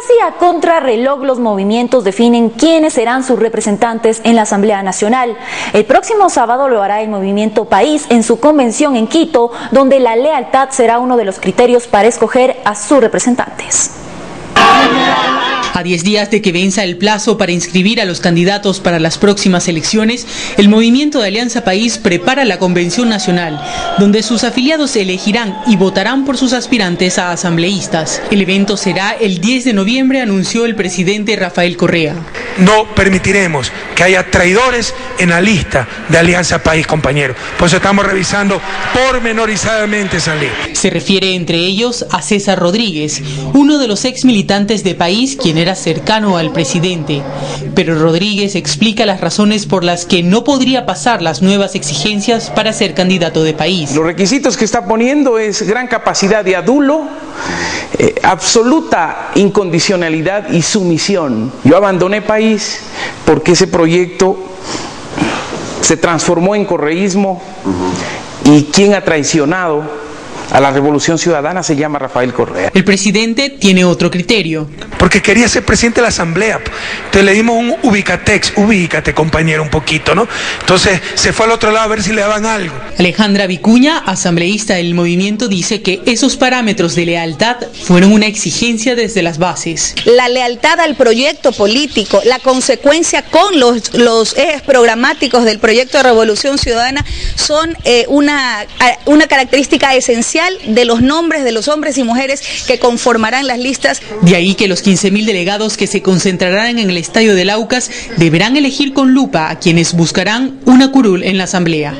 Casi a contrarreloj los movimientos definen quiénes serán sus representantes en la Asamblea Nacional. El próximo sábado lo hará el Movimiento País en su convención en Quito, donde la lealtad será uno de los criterios para escoger a sus representantes. A 10 días de que venza el plazo para inscribir a los candidatos para las próximas elecciones, el Movimiento de Alianza País prepara la Convención Nacional, donde sus afiliados elegirán y votarán por sus aspirantes a asambleístas. El evento será el 10 de noviembre, anunció el presidente Rafael Correa. No permitiremos que haya traidores en la lista de Alianza País, compañero. Por eso estamos revisando pormenorizadamente esa ley. Se refiere entre ellos a César Rodríguez, uno de los ex militantes de País, quien era cercano al presidente. Pero Rodríguez explica las razones por las que no podría pasar las nuevas exigencias para ser candidato de País. Los requisitos que está poniendo es gran capacidad de adulo, eh, absoluta incondicionalidad y sumisión. Yo abandoné País porque ese proyecto se transformó en correísmo y quien ha traicionado a la revolución ciudadana se llama Rafael Correa. El presidente tiene otro criterio. Porque quería ser presidente de la asamblea. Entonces le dimos un ubicatex, ubícate compañero un poquito, ¿no? Entonces se fue al otro lado a ver si le daban algo. Alejandra Vicuña, asambleísta del movimiento, dice que esos parámetros de lealtad fueron una exigencia desde las bases. La lealtad al proyecto político, la consecuencia con los, los ejes programáticos del proyecto de Revolución Ciudadana son eh, una, una característica esencial de los nombres de los hombres y mujeres que conformarán las listas. De ahí que los 15.000 delegados que se concentrarán en el estadio del Aucas deberán elegir con lupa a quienes buscarán una curul en la asamblea.